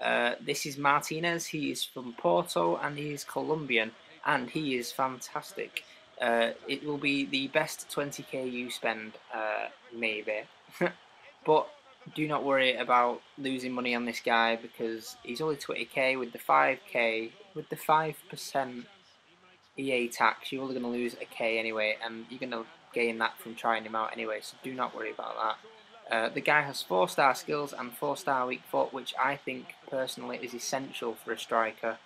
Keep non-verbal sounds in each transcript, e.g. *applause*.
Uh, this is Martinez. He is from Porto and he is Colombian and he is fantastic. Uh, it will be the best 20k you spend, uh, maybe. *laughs* but do not worry about losing money on this guy because he's only 20k with the 5k, with the 5% EA tax, you're only going to lose a K anyway, and you're going to gain that from trying him out anyway, so do not worry about that. Uh, the guy has 4 star skills and 4 star weak foot, which I think personally is essential for a striker,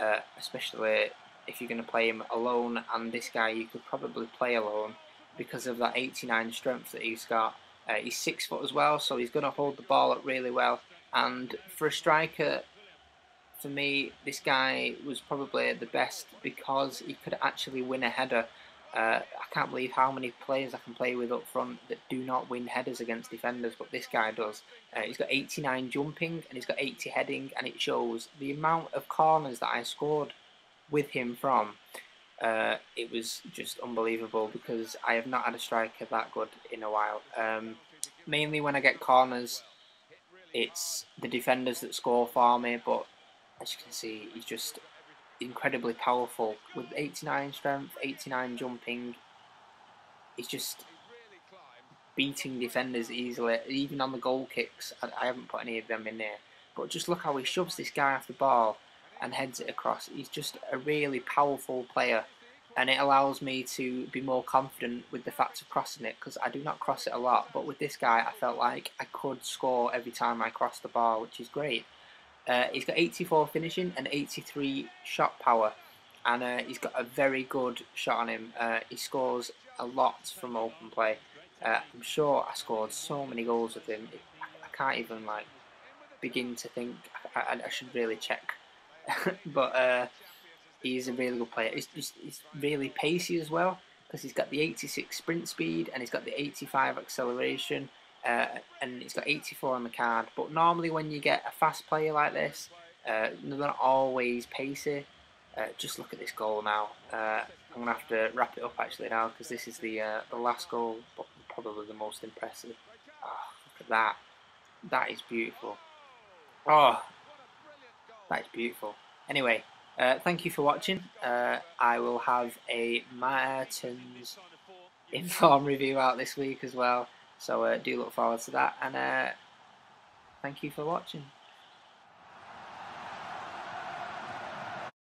uh, especially if you're going to play him alone, and this guy you could probably play alone because of that 89 strength that he's got. Uh, he's 6 foot as well, so he's going to hold the ball up really well, and for a striker, for me, this guy was probably the best because he could actually win a header uh, I can't believe how many players I can play with up front that do not win headers against defenders, but this guy does. Uh, he's got 89 jumping and he's got 80 heading, and it shows the amount of corners that I scored with him from. Uh, it was just unbelievable because I have not had a striker that good in a while. Um, mainly when I get corners, it's the defenders that score for me, but as you can see, he's just incredibly powerful with 89 strength, 89 jumping. He's just beating defenders easily, even on the goal kicks. I, I, haven't put any of them in there, but just look how he shoves this guy off the ball and heads it across. He's just a really powerful player, and it allows me to be more confident with the fact of crossing it because I do not cross it a lot. But with this guy, I felt like I could score every time I crossed the ball, which is great. Uh, he's got 84 finishing and 83 shot power, and uh, he's got a very good shot on him. Uh, he scores a lot from open play. Uh, I'm sure I scored so many goals with him. I, can't even like begin to think. I, I, I should really check, *laughs* but uh, he's a really good player. He's, just, he's really pacey as well because he's got the 86 sprint speed and he's got the 85 acceleration uh, and it's got 84 on the card. But normally, when you get a fast player like this, uh, they're not always pacey. Uh, just look at this goal now. Uh, I'm gonna have to wrap it up actually now because this is the uh, the last goal, but probably the most impressive. Oh, look at that. That is beautiful. Oh, that is beautiful. Anyway, uh, thank you for watching. I will have a Martins *laughs* inform review out this week as well. So uh, do look forward to that, and uh, thank you for watching.